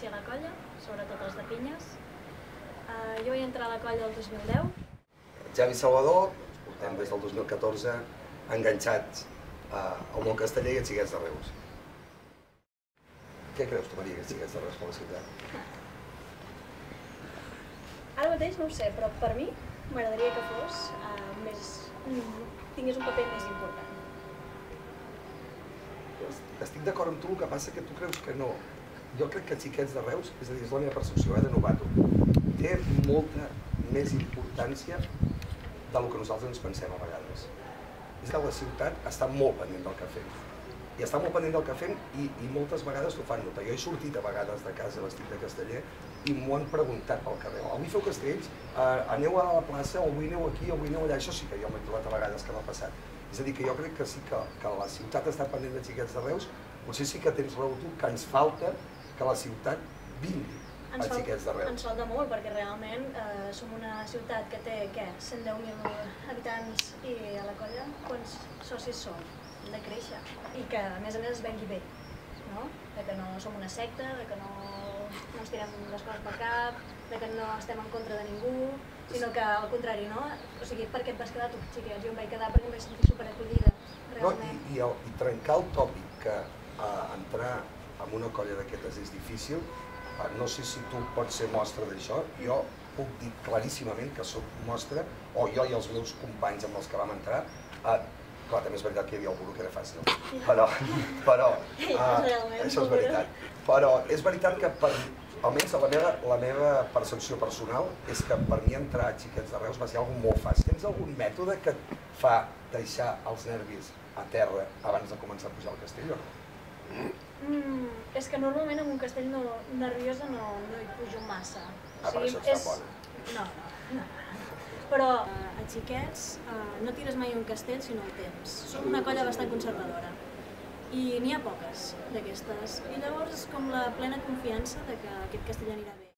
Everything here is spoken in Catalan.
lletgi a la colla, sobretot els de pinyes. Uh, jo vaig entrar a la colla el 2010. Javi Salvador, portem des del 2014 enganxats uh, al món casteller i a Xiquets de Reus. Què creus tu, Maria, que Xiquets de Reus per la ciutat? Ara mateix no ho sé, però per mi m'agradaria que fos uh, més... Tingués un paper més important. Estic d'acord amb tu, el que passa que tu creus que no. Jo crec que Xiquets de Reus, és a dir, és la meva percepció eh, de novato, té molta més importància del que nosaltres ens pensem a vegades. És que la ciutat està molt pendent del que fem. I està molt pendent del que fem i, i moltes vegades t'ho fan notar. Jo he sortit a vegades de casa vestit de casteller i m'ho han preguntat pel carrer. Avui feu castells? Uh, aneu a la plaça? O avui aneu aquí? O avui aneu allà? Això sí que jo m'he trobat a vegades que m'ha passat. És a dir, que jo crec que sí que, que la ciutat està pendent de xiquets de Reus, potser sí que tens raó tu, que ens falta que la ciutat vingui ens a xiquets de Reus. Ens falta molt, perquè realment eh, som una ciutat que té, què, 110.000 habitants i a la colla quants socis som? De créixer. I que, a més a més, es vengui bé, no? De que no som una secta, de que no, no ens tirem les coses pel cap, de que no estem en contra de ningú, sinó que al contrari, no? O sigui, per què et vas quedar tu, xiquets? Jo em vaig quedar perquè em vaig sentir superacollida, No, realment. i, i, el, I trencar el tòpic que eh, entrar en una colla d'aquestes és difícil, eh, no sé si tu pots ser mostra d'això, jo puc dir claríssimament que sóc mostra, o jo i els meus companys amb els que vam entrar, eh, clar, també és veritat que hi havia burro que era fàcil, però, però eh, això és veritat. Però és veritat que per, almenys la meva, la meva percepció personal és que per mi entrar a Xiquets de Reus va ser algo molt fàcil. Tens algun mètode que et fa deixar els nervis a terra abans de començar a pujar al castell o no? Mm, és que normalment en un castell no, nerviosa no, no hi pujo massa. Ah, per això bona. No, no, no. Però eh, a xiquets eh, no tires mai un castell si no el tens. Som una colla bastant conservadora. I n'hi ha poques d'aquestes. I llavors és com la plena confiança de que aquest castell anirà bé.